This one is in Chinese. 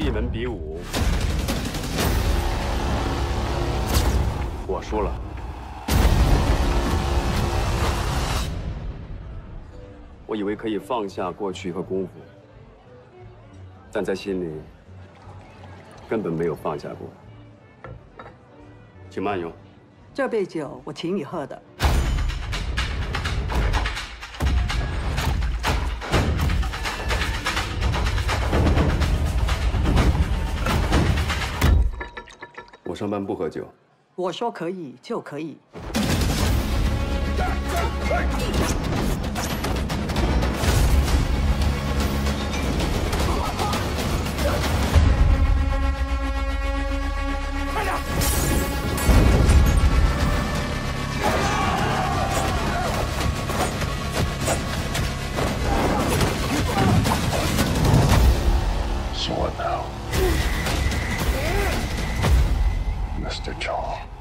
闭门比武，我输了。我以为可以放下过去和功夫，但在心里根本没有放下过。请慢用。这杯酒我请你喝的。我上班不喝酒。我说可以就可以。So what now? Mr. Joel.